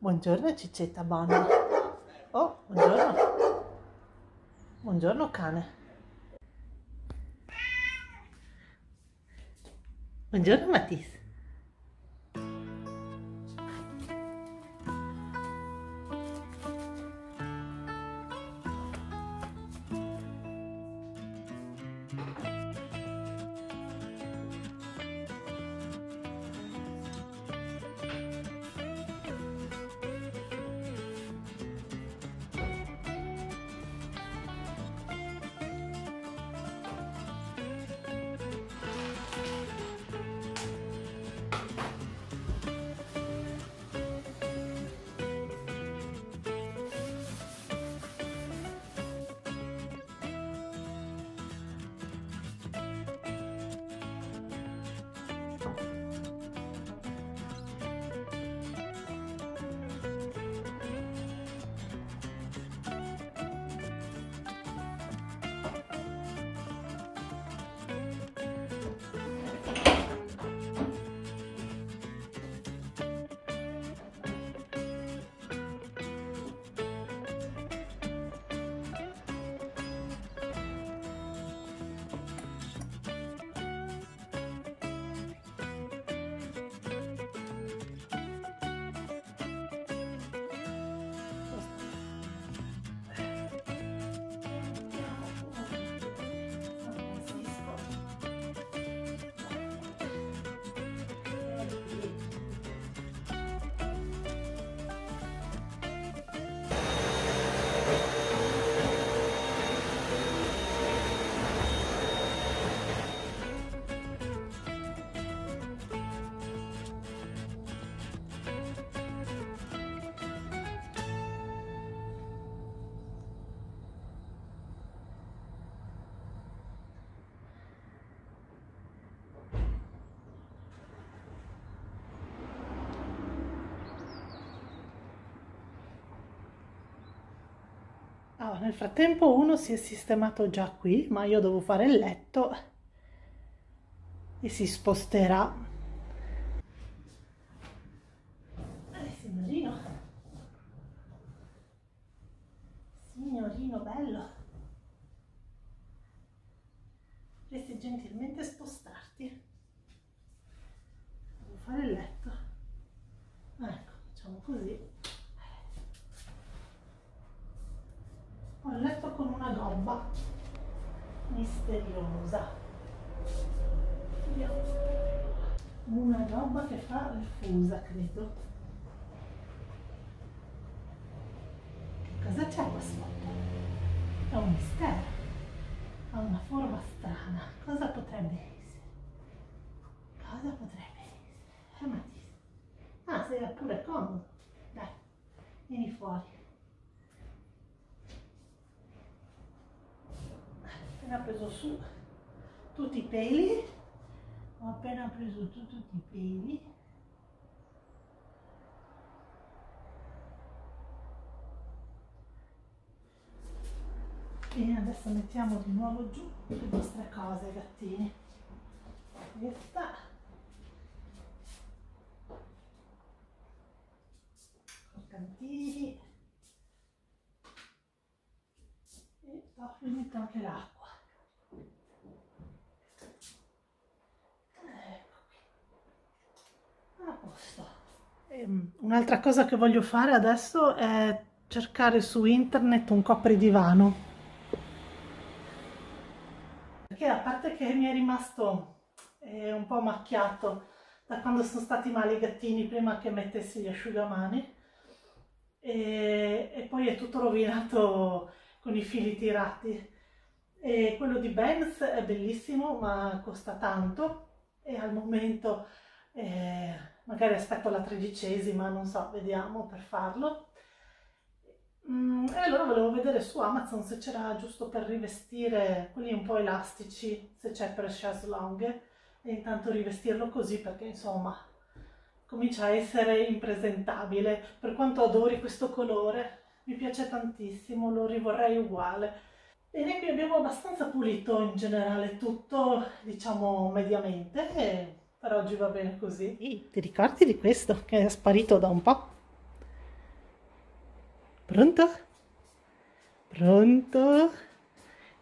Buongiorno Cicetta Bonnie. Oh, buongiorno. Buongiorno cane. Buongiorno Matisse. Nel frattempo uno si è sistemato già qui, ma io devo fare il letto e si sposterà. Signorino. Signorino bello. Dovresti gentilmente spostarti. Devo fare il letto. Ecco, facciamo così. Ho letto con una gobba misteriosa. Una gobba che fa il fusa, credo. Cosa c'è qua sotto? È un mistero. Ha una forma strana. Cosa potrebbe essere? Cosa potrebbe essere? Ah, sei pure comodo. Dai, vieni fuori. Appena preso su tutti i peli ho appena preso su tutti i peli. E adesso mettiamo di nuovo giù le nostre cose gattini. Questa. Croccantini e ho finito anche l'acqua un'altra cosa che voglio fare adesso è cercare su internet un copridivano. Perché a parte che mi è rimasto eh, un po' macchiato da quando sono stati male i gattini prima che mettessi gli asciugamani e, e poi è tutto rovinato con i fili tirati. E quello di Benz è bellissimo ma costa tanto e al momento eh, magari aspetto la tredicesima, non so, vediamo per farlo. Mm, e allora volevo vedere su Amazon se c'era giusto per rivestire quelli un po' elastici, se c'è per chaise longue, e intanto rivestirlo così perché insomma comincia a essere impresentabile. Per quanto adori questo colore, mi piace tantissimo, lo rivorrei uguale. Bene, qui abbiamo abbastanza pulito in generale tutto, diciamo mediamente, per oggi va bene così. Sì, ti ricordi di questo che è sparito da un po'? Pronto? Pronto?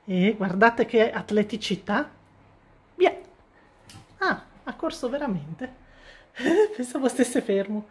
E guardate che atleticità. Via! Ah, ha corso veramente. Pensavo stesse fermo.